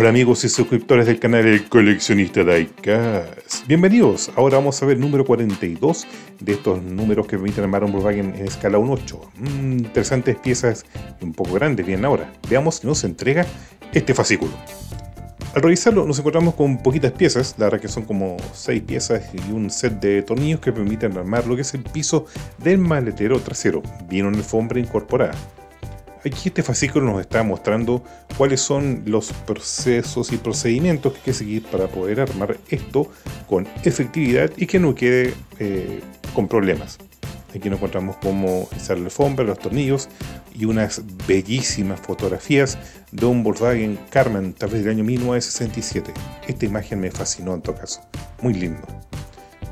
Hola amigos y suscriptores del canal El Coleccionista Diecast. Bienvenidos. Ahora vamos a ver el número 42 de estos números que permiten armar un Volkswagen en escala 1.8. Mm, interesantes piezas un poco grandes bien ahora. Veamos si nos entrega este fascículo. Al revisarlo nos encontramos con poquitas piezas, la verdad que son como 6 piezas y un set de tornillos que permiten armar lo que es el piso del maletero trasero. Viene una alfombra incorporada. Aquí este fascículo nos está mostrando cuáles son los procesos y procedimientos que hay que seguir para poder armar esto con efectividad y que no quede eh, con problemas. Aquí nos encontramos cómo usar la alfombra, los tornillos y unas bellísimas fotografías de un Volkswagen Carmen, tal vez del año 1967. Esta imagen me fascinó en todo caso. Muy lindo.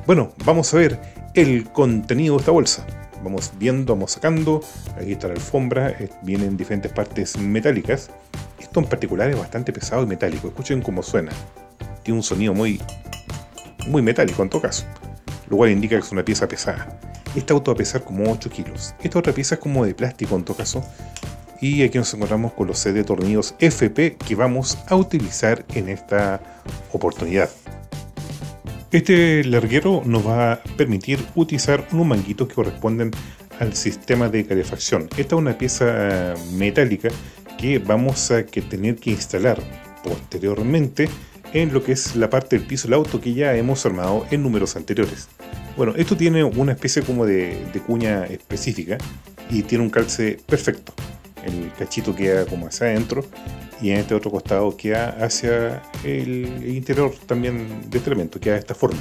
Bueno, vamos a ver el contenido de esta bolsa vamos viendo, vamos sacando. Aquí está la alfombra, viene en diferentes partes metálicas. Esto en particular es bastante pesado y metálico. Escuchen cómo suena. Tiene un sonido muy, muy metálico en todo caso. Lo cual indica que es una pieza pesada. Esta auto va a pesar como 8 kilos. Esta otra pieza es como de plástico en todo caso. Y aquí nos encontramos con los CD tornillos FP que vamos a utilizar en esta oportunidad. Este larguero nos va a permitir utilizar unos manguitos que corresponden al sistema de calefacción. Esta es una pieza metálica que vamos a tener que instalar posteriormente en lo que es la parte del piso del auto que ya hemos armado en números anteriores. Bueno, esto tiene una especie como de, cuña específica y tiene un calce perfecto. El cachito queda como hacia adentro y en este otro costado queda hacia el interior también de este elemento, queda de esta forma.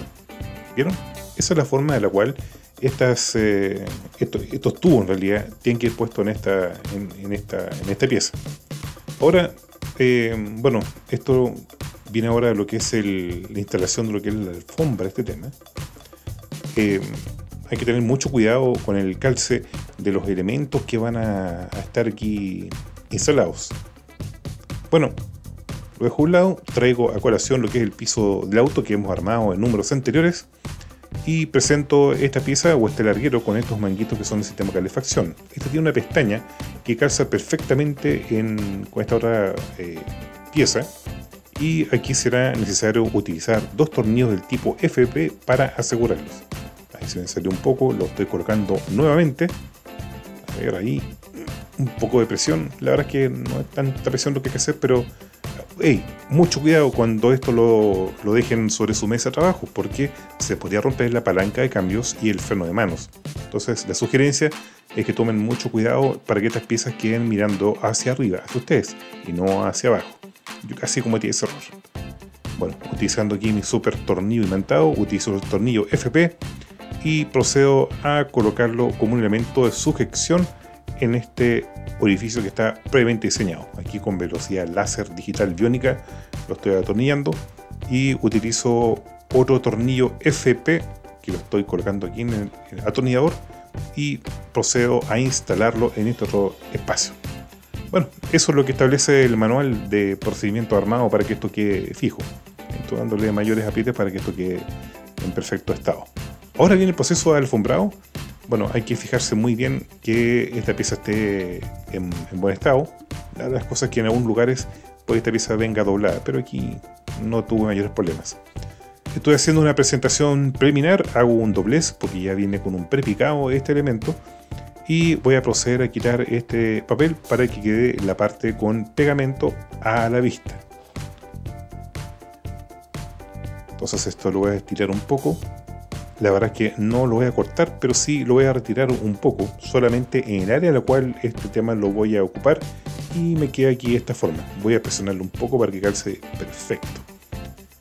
¿Vieron? Esa es la forma de la cual estas, eh, estos, tubos en realidad tienen que ir puestos en esta, en, esta, en esta pieza. Ahora, eh, bueno, esto viene ahora de lo que es la instalación de lo que es la alfombra, este tema. Eh, hay que tener mucho cuidado con el calce de los elementos que van a estar aquí instalados. Bueno, lo dejo un lado, traigo a colación lo que es el piso del auto que hemos armado en números anteriores y presento esta pieza o este larguero con estos manguitos que son el sistema de calefacción. Esta tiene una pestaña que calza perfectamente con esta otra eh, pieza y aquí será necesario utilizar dos tornillos del tipo FP para asegurarlos. Ahí se me salió un poco, lo estoy colocando nuevamente. Ver ahí, un poco de presión. La verdad es que no es tanta presión lo que hay que hacer, pero hey, mucho cuidado cuando esto lo, lo, dejen sobre su mesa de trabajo, porque se podría romper la palanca de cambios y el freno de manos. Entonces, la sugerencia es que tomen mucho cuidado para que estas piezas queden mirando hacia arriba, hacia ustedes, y no hacia abajo. Yo casi cometí ese error. Bueno, utilizando aquí mi super tornillo inventado, utilizo el tornillo FP y procedo a colocarlo como un elemento de sujeción en este orificio que está previamente diseñado. Aquí con velocidad láser digital biónica lo estoy atornillando y utilizo otro tornillo FP que lo estoy colocando aquí en el, atornillador y procedo a instalarlo en este otro espacio. Bueno, eso es lo que establece el manual de procedimiento armado para que esto quede fijo. Estoy dándole mayores aprietes para que esto quede en perfecto estado. Ahora viene el proceso de alfombrado bueno, hay que fijarse muy bien que esta pieza esté en, buen estado. Las cosas que en algunos lugares puede esta pieza venga doblada, pero aquí no tuve mayores problemas. Estoy haciendo una presentación preliminar, hago un doblez porque ya viene con un prepicado este elemento y voy a proceder a quitar este papel para que quede la parte con pegamento a la vista. Entonces esto lo voy a estirar un poco la verdad es que no lo voy a cortar, pero sí lo voy a retirar un poco, solamente en el área en la cual este tema lo voy a ocupar y me queda aquí de esta forma. Voy a presionarlo un poco para que calce perfecto.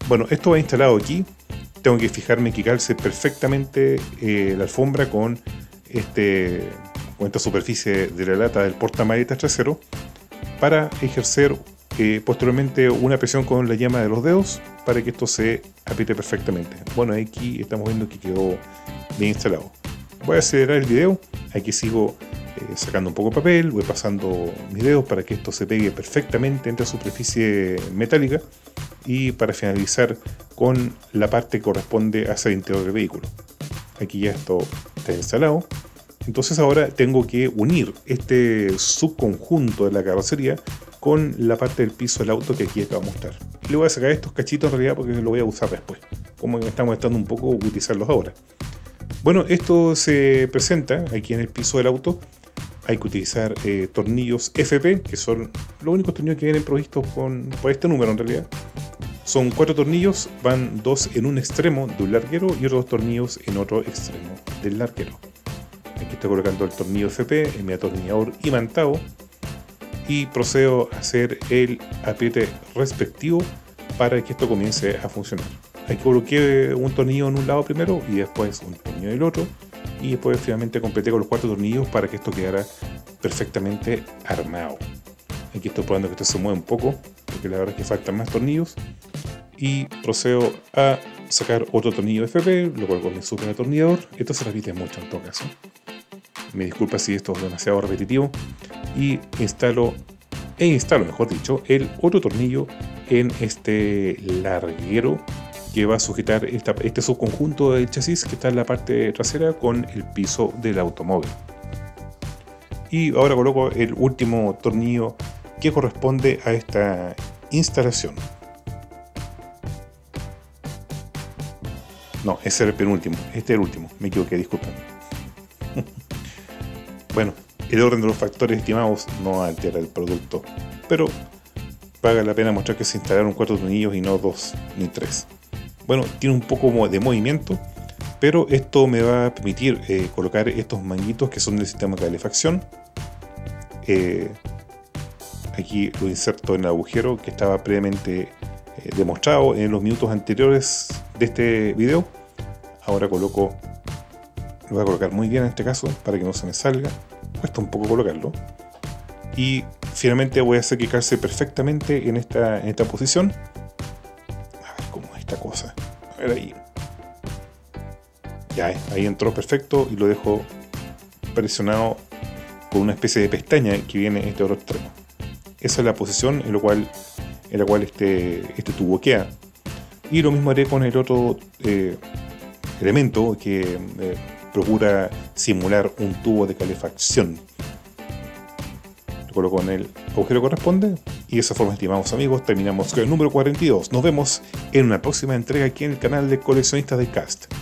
Bueno, esto va instalado aquí. Tengo que fijarme que calce perfectamente eh, la alfombra con, este, con esta superficie de la lata del portamaletas trasero para ejercer eh, posteriormente una presión con la llama de los dedos para que esto se apriete perfectamente. Bueno, aquí estamos viendo que quedó bien instalado. Voy a acelerar el video, aquí sigo eh, sacando un poco de papel, voy pasando mis dedos para que esto se pegue perfectamente entre la superficie metálica y para finalizar con la parte que corresponde hacia el interior del vehículo. Aquí ya esto está instalado. Entonces ahora tengo que unir este subconjunto de la carrocería con la parte del piso del auto que aquí acabo de mostrar. Le voy a sacar estos cachitos en realidad porque lo voy a usar después. Como me está molestando un poco utilizarlos ahora. Bueno, esto se presenta aquí en el piso del auto. Hay que utilizar eh, tornillos FP, que son los únicos tornillos que vienen provistos con, por este número en realidad. Son cuatro tornillos, van dos en un extremo de un larguero y otros dos tornillos en otro extremo del larguero. Aquí estoy colocando el tornillo FP en mi atornillador imantado y procedo a hacer el apriete respectivo para que esto comience a funcionar. Hay que coloqué un tornillo en un lado primero y después un tornillo en el otro y después finalmente completé con los cuatro tornillos para que esto quedara perfectamente armado. Aquí estoy probando que esto se mueva un poco porque la verdad es que faltan más tornillos y procedo a sacar otro tornillo FP, lo coloco en super atornillador. Esto se repite mucho en todo caso. Me disculpa si esto es demasiado repetitivo y instalo e instalo, mejor dicho, el otro tornillo en este larguero que va a sujetar este subconjunto del chasis que está en la parte trasera con el piso del automóvil. Y ahora coloco el último tornillo que corresponde a esta instalación. No, ese era el penúltimo, este es el último, me equivoqué, disculpen. bueno, el orden de los factores estimados no altera el producto, pero paga la pena mostrar que se instalaron cuatro tornillos y no dos ni tres. Bueno, tiene un poco de movimiento, pero esto me va a permitir eh, colocar estos manguitos que son del sistema de calefacción. Eh, aquí lo inserto en el agujero que estaba previamente eh, demostrado en los minutos anteriores de este video. Ahora coloco, lo voy a colocar muy bien en este caso para que no se me salga. Cuesta un poco colocarlo. Y finalmente voy a hacer que calce perfectamente en esta, en esta posición esta cosa. A ver ahí. Ya, ahí entró perfecto y lo dejo presionado con una especie de pestaña que viene este otro extremo. Esa es la posición en, lo cual, en la cual este, este tubo queda. Y lo mismo haré con el otro eh, elemento que eh, procura simular un tubo de calefacción coloco en el agujero corresponde. Y de esa forma, estimados amigos, terminamos con el número 42. Nos vemos en una próxima entrega aquí en el canal de coleccionistas de Cast.